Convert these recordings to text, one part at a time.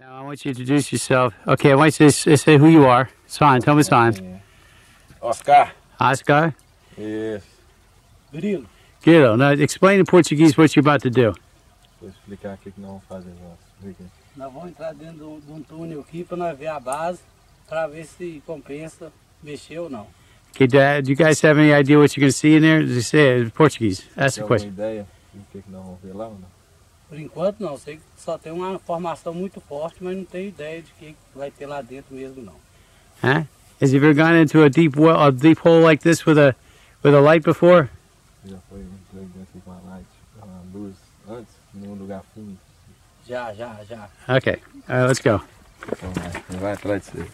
Now I want you to introduce yourself. Okay, I want you to say, say who you are. It's fine. Tell me it's fine. Oscar. Oscar. Yes. Grilo. Guido. Now explain in Portuguese what you're about to do. Vou explicar aqui que não fazem nós. Explica. Nós vamos entrar dentro de um, de um túnel aqui para nós ver a base, para ver se compensa mexer ou não. Okay, Dad, do you guys have any idea what you're going to see in there? Just say it in Portuguese. Ask Tem the alguma question. ideia do que, que nós vamos ver lá ou não? Por enquanto não, sei que só tem uma formação muito forte, mas não tenho ideia de que vai ter lá dentro mesmo não. Huh? Has you ever gone into a deep well, a deep hole like this with a with a light before? Já foi foi assim com a light, uma luz antes, num lugar fundo. Já, já, já. Okay. All right, let's go. Então vai, vai atrás de você.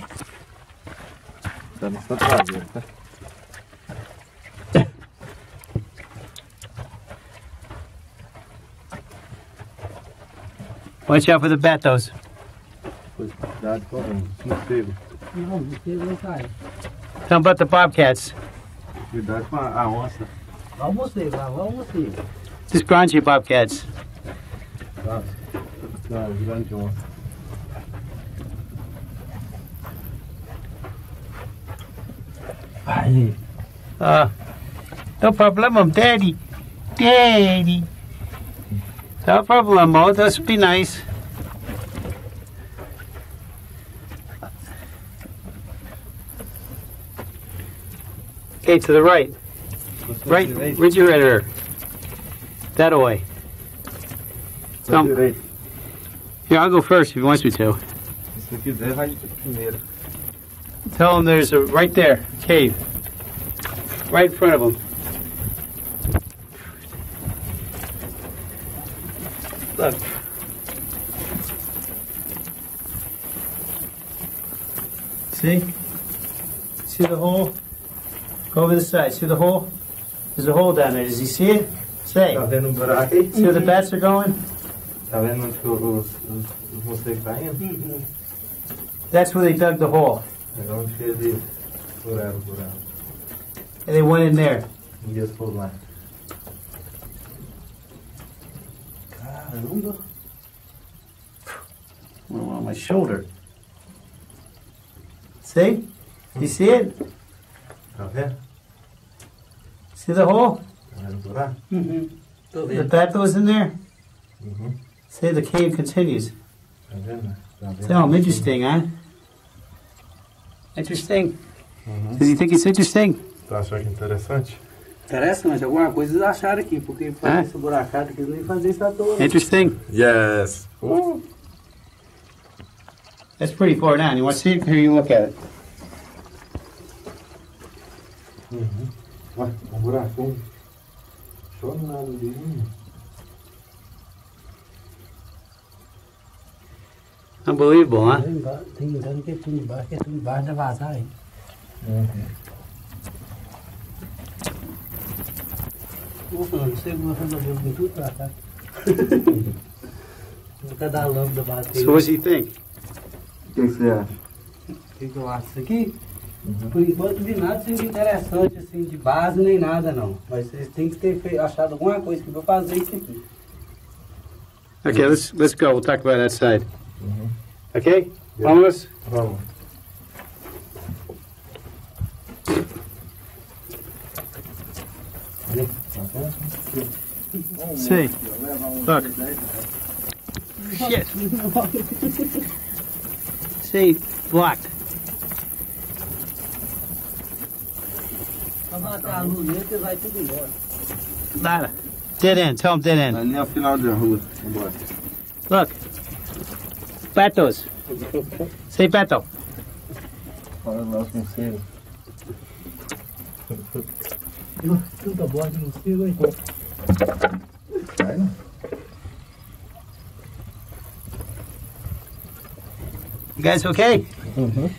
Tá no seu traseiro, tá? Watch out for the batos. Você. Tell about the bobcats. Cuidado com a, onça. Lá, vai o morcego. Just grungy bobcats. Aí. Uh, no problem, Daddy. Daddy. No problem, Just be nice. Okay, to the right. Right, refrigerator. That way. Pra Então- direita. Here, I'll go first if he wants me to. Se você quiser, vai primeiro. Tell him there's a right there cave, right in front of him. Look. See? See the hole? Go over the side. See the hole? There's a hole down there. Does he see it? Say. Tá vendo buraco aí? See where the bats are going? Tá vendo onde os, os, os morcegos tá indo? That's where they dug the hole. É onde eles furaram o buraco. And they went in there. E eles foram lá. On my shoulder. See? You hmm. see it? Vendo? See the hole? Tá vendo o buraco? Uhum. Tô The bat that was in there? Uhum. See, the cave continues. Tá vendo? So interesting, huh? Interesting. Uhum. Does you think it's interesting? Achou que interessante? Interessante, alguma coisa eles acharam aqui, porque fazer É? esse buracado aqui, eles nem fazer isso à toa. Interesting. Yes! Uh. That's pretty far down. You want to see it? Here, you look at it. Uhum. Olha, um buracão. Nada ali. hein? Unbelievable, huh? Tem engano que é tudo embaixo, que é tudo embaixo da vazar aí. Ufa, So, what do you think? O que que você acha? O que, que eu acho? Isso aqui, por enquanto, vi nada assim, de interessante, assim, de base nem nada, não. Mas vocês têm que ter fe- achado alguma coisa que pra fazer isso aqui. Okay, let's let's go. We'll talk about that side. Uhum. Okay? Yeah. Vamos? Vamos. Ali, tá vendo? See. Look. Shit. See, blocked. Pra bater a luz nele, você vai tudo embora. Nada. Dead end. Tell him dead end. Ali é o final da rua. Vambora. Look. Patos. Say pato. Olha lá os morcegos. Tanta bosta de morcego aí. Vai, né? You guys okay? Uhum.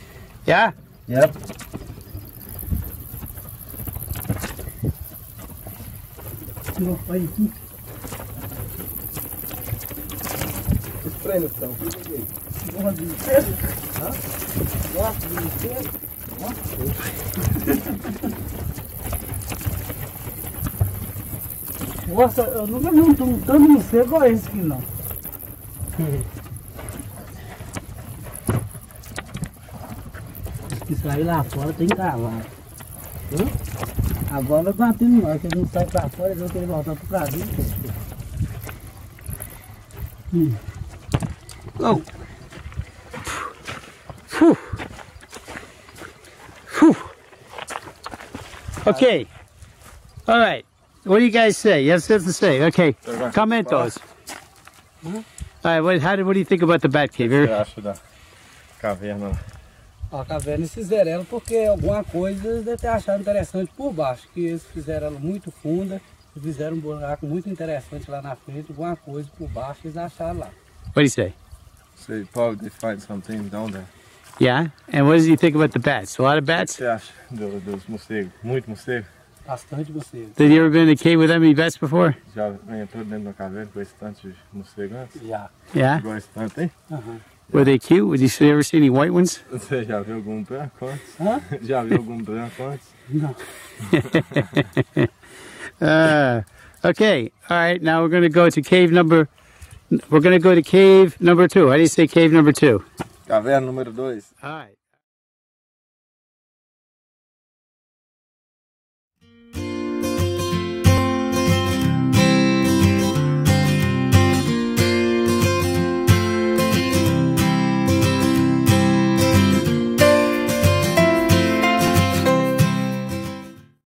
Yeah? Yep. Não, olha aqui. Espreme então. Gosta de morcego? Hã? Gosta de morcego? Nossa, eu nunca vi um tanto no seco igual esse aqui não. que sair lá fora tem cavalo. Hum? Agora vai bater em nós, se ele não sai pra fora, eles vão que voltar pro Brasil. Hum. Oh. Fuh. Fuh. Ok. All right. What do you guys say? You have something to say? Okay. Commentos. All right. What, how did, what do you think about the Bat Cave? Da caverna a caverna eles fizeram ela porque alguma coisa eles devem ter achado interessante por baixo, que eles fizeram ela muito funda, e fizeram um buraco muito interessante lá na frente, alguma coisa por baixo eles acharam lá. What do you say? Say, probably they find something down there. Yeah. And what do you think about the bats? A lot of O que bats. você acha do- dos morcegos? Muito morcego? Bastante você. Have you ever been in a cave with that many bats before? Já entrou dentro da caverna com esse tanto de morcego antes? Já. Yeah. Igual esse tanto, hein? Aham. Were they cute? Did you ever see any white ones? Você já viu algum branco antes? Hã? Já viu algum branco antes? Não. Uh, okay. All right. Now we're going to go to cave number. We're going to go to cave number two. How do you say cave number two? Caverna número 2. All right.